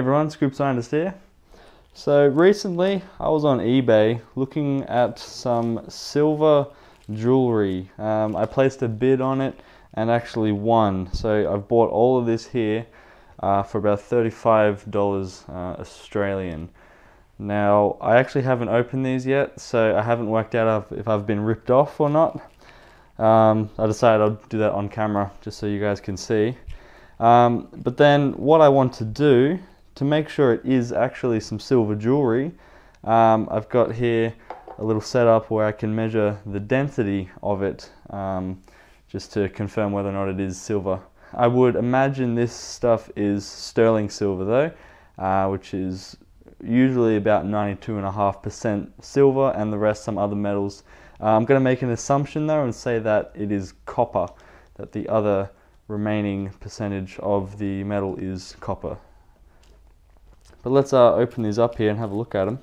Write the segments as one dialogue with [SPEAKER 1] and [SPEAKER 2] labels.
[SPEAKER 1] Everyone, Scoop Scientist here. So recently I was on eBay looking at some silver jewelry. Um, I placed a bid on it and actually won. So I've bought all of this here uh, for about $35 uh, Australian. Now I actually haven't opened these yet, so I haven't worked out if I've been ripped off or not. Um, I decided I'll do that on camera just so you guys can see. Um, but then what I want to do to make sure it is actually some silver jewelry, um, I've got here a little setup where I can measure the density of it um, just to confirm whether or not it is silver. I would imagine this stuff is sterling silver though, uh, which is usually about 92.5% silver and the rest some other metals. Uh, I'm going to make an assumption though and say that it is copper, that the other remaining percentage of the metal is copper. But let's uh, open these up here and have a look at them.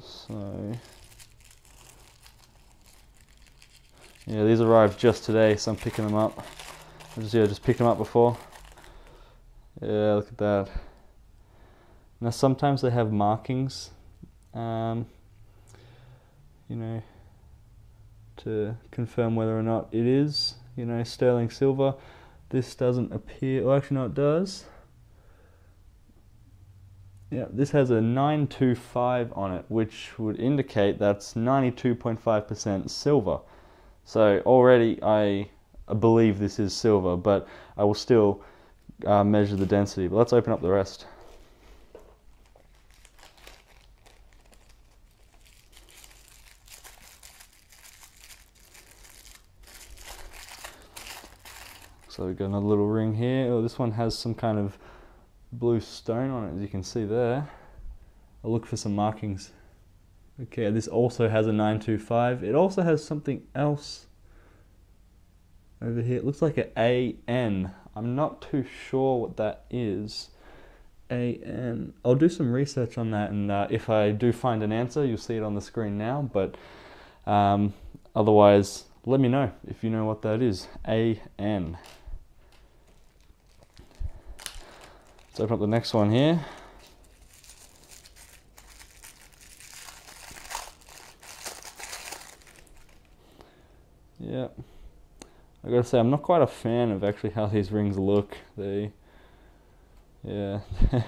[SPEAKER 1] So, yeah, these arrived just today, so I'm picking them up. I just, yeah, just picked them up before. Yeah, look at that. Now sometimes they have markings, um, you know, to confirm whether or not it is you know, sterling silver. This doesn't appear, well actually no it does. Yeah, this has a 925 on it, which would indicate that's 92.5% silver. So already I believe this is silver, but I will still uh, measure the density. But let's open up the rest. So we've got another little ring here. Oh, this one has some kind of blue stone on it, as you can see there. I'll look for some markings. Okay, this also has a 925. It also has something else over here. It looks like an AN. I'm not too sure what that is. AN. I'll do some research on that, and uh, if I do find an answer, you'll see it on the screen now. But um, otherwise, let me know if you know what that is. AN. Let's open up the next one here. Yeah. I gotta say, I'm not quite a fan of actually how these rings look. They, yeah,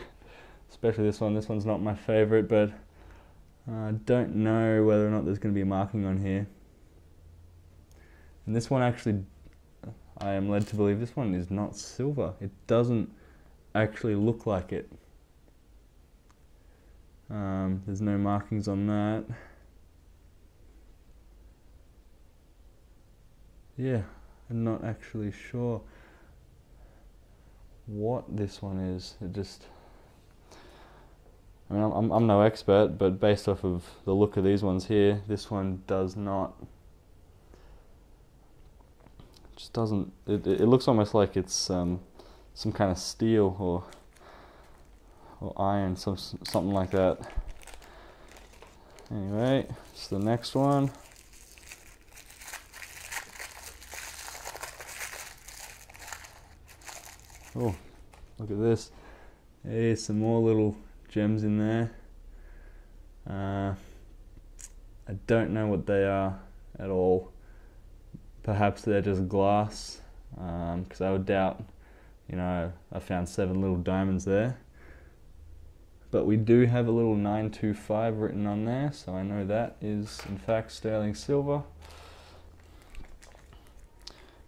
[SPEAKER 1] especially this one. This one's not my favorite, but I don't know whether or not there's going to be a marking on here. And this one actually, I am led to believe this one is not silver. It doesn't actually look like it. Um, there's no markings on that. Yeah, I'm not actually sure what this one is. It just, I mean, I'm, I'm no expert, but based off of the look of these ones here, this one does not, just doesn't, it, it looks almost like it's, um, some kind of steel or or iron, some something like that. Anyway, it's the next one. Oh, look at this. There's some more little gems in there. Uh, I don't know what they are at all. Perhaps they're just glass, because um, I would doubt you know, I found seven little diamonds there. But we do have a little 925 written on there, so I know that is in fact sterling silver.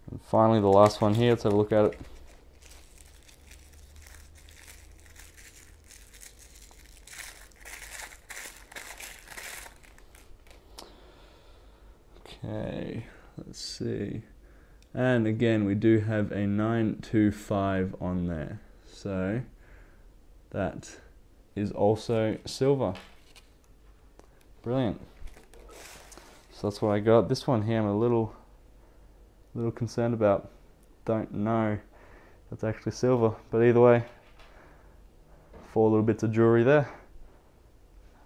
[SPEAKER 1] And finally the last one here, let's have a look at it. Okay, let's see. And again, we do have a 925 on there. So that is also silver. Brilliant. So that's what I got. This one here I'm a little little concerned about. Don't know that's actually silver. But either way, four little bits of jewelry there.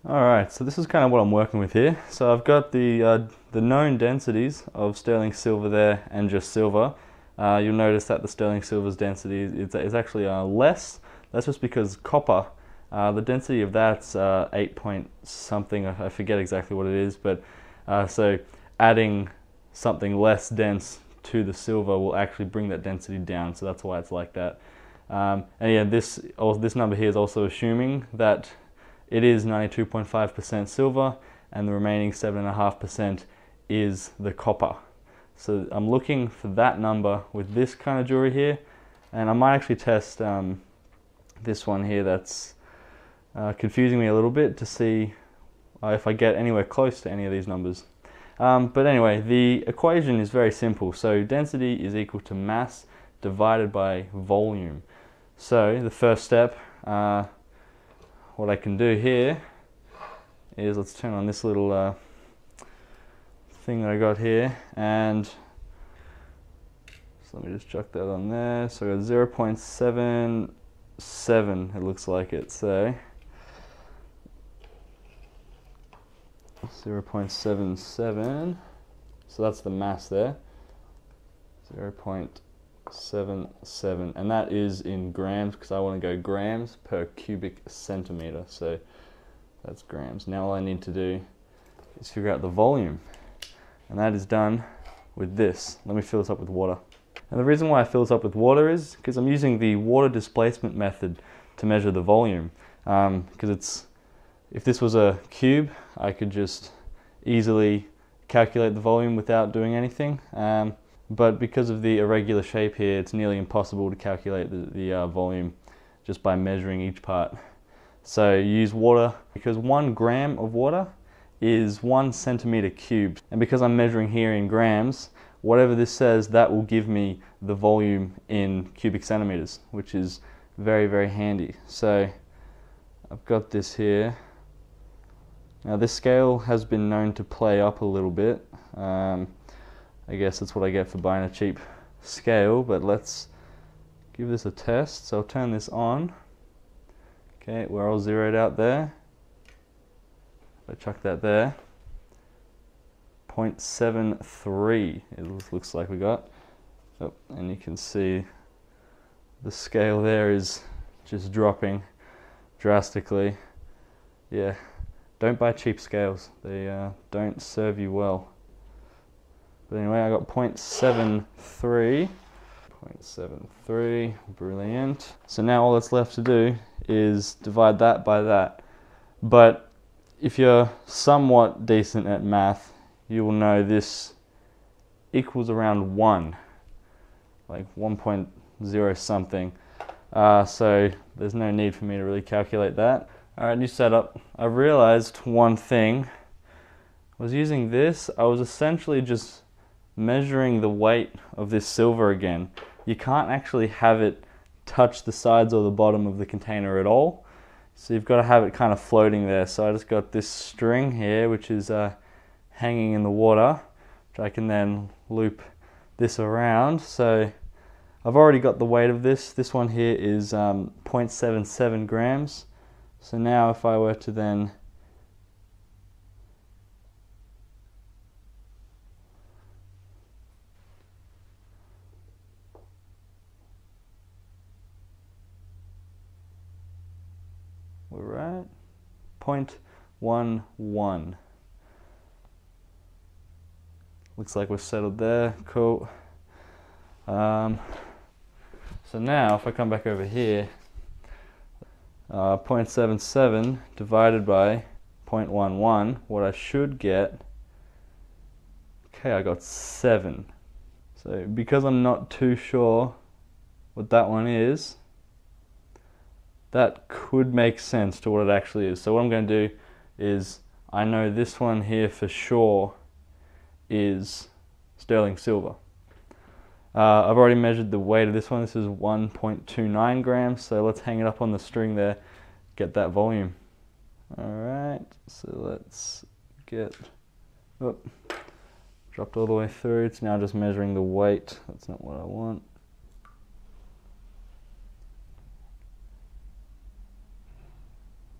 [SPEAKER 1] Alright, so this is kind of what I'm working with here. So I've got the, uh, the known densities of sterling silver there and just silver. uh, you'll notice that the sterling silver's density is, is actually uh, less. That's just because copper, uh, the density of that's uh, 8 point something, I forget exactly what it is, but uh, so adding something less dense to the silver will actually bring that density down, so that's why it's like that. Um, and yeah, this, this number here is also assuming that it is 92.5% silver and the remaining 7.5% is the copper. So I'm looking for that number with this kind of jewelry here and I might actually test um, this one here that's uh, confusing me a little bit to see if I get anywhere close to any of these numbers. Um, but anyway, the equation is very simple. So density is equal to mass divided by volume. So the first step, uh, what I can do here is let's turn on this little uh, thing that I got here and so let me just chuck that on there. So I got 0 0.77 it looks like it so 0 0.77 so that's the mass there. 0 0.77 and that is in grams because I want to go grams per cubic centimeter so that's grams. Now all I need to do is figure out the volume and that is done with this. Let me fill this up with water. And the reason why I fill this up with water is because I'm using the water displacement method to measure the volume. Because um, it's if this was a cube I could just easily calculate the volume without doing anything. Um, but because of the irregular shape here, it's nearly impossible to calculate the, the uh, volume just by measuring each part. So use water because one gram of water is one centimeter cubed. And because I'm measuring here in grams, whatever this says, that will give me the volume in cubic centimeters, which is very, very handy. So I've got this here. Now this scale has been known to play up a little bit. Um, I guess that's what I get for buying a cheap scale, but let's give this a test. So I'll turn this on. Okay, we're all zeroed out there. I chuck that there. 0.73 it looks like we got. Oh, and you can see the scale there is just dropping drastically. Yeah, don't buy cheap scales. They uh, don't serve you well. But anyway, I got 0.73. 0.73, brilliant. So now all that's left to do is divide that by that. But if you're somewhat decent at math, you will know this equals around 1, like 1.0 something. Uh, so there's no need for me to really calculate that. Alright, new setup. I realized one thing. I was using this, I was essentially just measuring the weight of this silver again, you can't actually have it touch the sides or the bottom of the container at all. So you've got to have it kind of floating there. So I just got this string here, which is uh, hanging in the water, which I can then loop this around. So I've already got the weight of this. This one here is um, 0.77 grams. So now if I were to then We're at 0.11. Looks like we're settled there. Cool. Um, so now, if I come back over here, uh, 0.77 divided by 0.11, what I should get, okay, I got 7. So because I'm not too sure what that one is, that could make sense to what it actually is. So what I'm going to do is I know this one here for sure is sterling silver. Uh, I've already measured the weight of this one. This is 1.29 grams. So let's hang it up on the string there, get that volume. All right, so let's get, oh, dropped all the way through. It's now just measuring the weight. That's not what I want.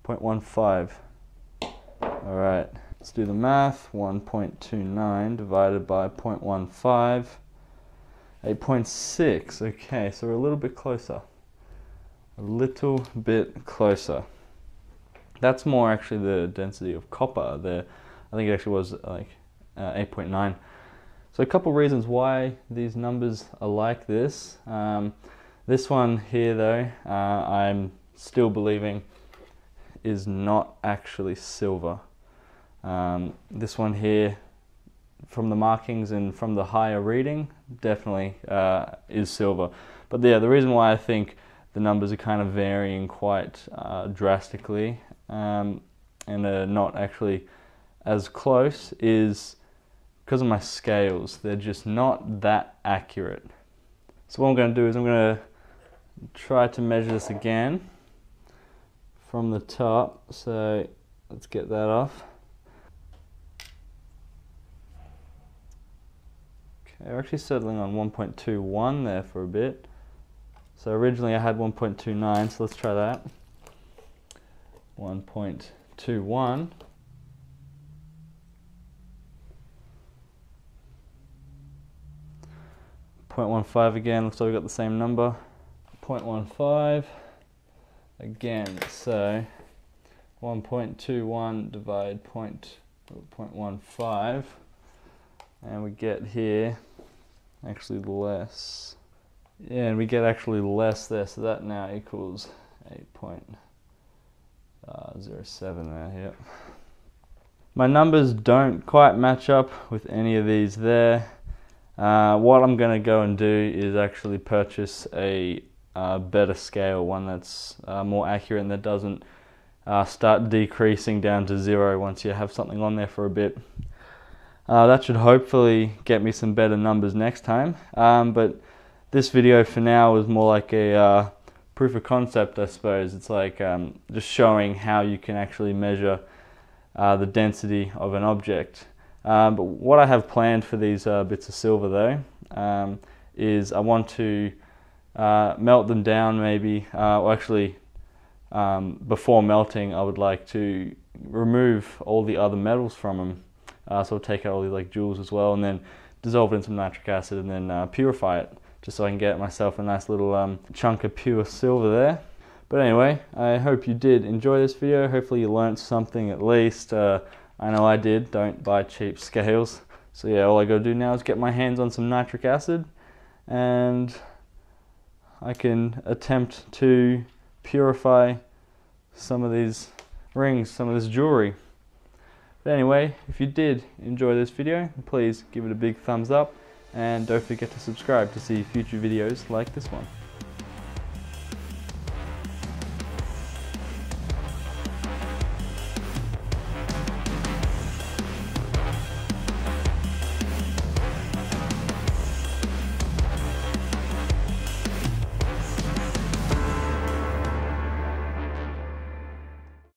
[SPEAKER 1] 0.15. All right, let's do the math. 1.29 divided by 0.15. 8.6. Okay, so we're a little bit closer. A little bit closer. That's more actually the density of copper. The, I think it actually was like uh, 8.9. So a couple reasons why these numbers are like this. Um, this one here though, uh, I'm still believing is not actually silver. Um, this one here, from the markings and from the higher reading, definitely uh, is silver. But yeah, the reason why I think the numbers are kind of varying quite uh, drastically um, and are not actually as close is because of my scales. They're just not that accurate. So what I'm going to do is I'm going to try to measure this again from the top. So let's get that off. Okay, we're actually settling on 1.21 there for a bit. So originally I had 1.29, so let's try that. 1.21. 0.15 again, looks like we got the same number. 0.15 again, so 1.21 divide point, 0.15 and we get here actually less. Yeah, and we get actually less there, so that now equals 8.07 uh, there, yep. My numbers don't quite match up with any of these there. Uh, what I'm going to go and do is actually purchase a uh, better scale, one that's uh, more accurate and that doesn't uh, start decreasing down to zero once you have something on there for a bit. Uh, that should hopefully get me some better numbers next time. Um, but this video for now is more like a uh, proof of concept, I suppose. It's like um, just showing how you can actually measure uh, the density of an object. Um, but what I have planned for these bits of silver though um, is I want to uh, melt them down maybe, uh, or actually um, before melting I would like to remove all the other metals from them. Uh, so I'll take out all the like jewels as well and then dissolve it in some nitric acid and then uh, purify it just so I can get myself a nice little um, chunk of pure silver there. But anyway, I hope you did enjoy this video. Hopefully you learned something at least. Uh, I know I did. Don't buy cheap scales. So yeah, all I gotta do now is get my hands on some nitric acid and I can attempt to purify some of these rings, some of this jewelry. But anyway, if you did enjoy this video, please give it a big thumbs up and don't forget to subscribe to see future videos like this one.